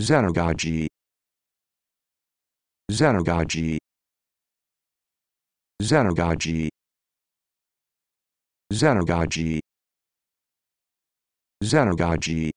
Zenogaji. Zenogaji. Zenogaji. Zenogaji. Zenogaji.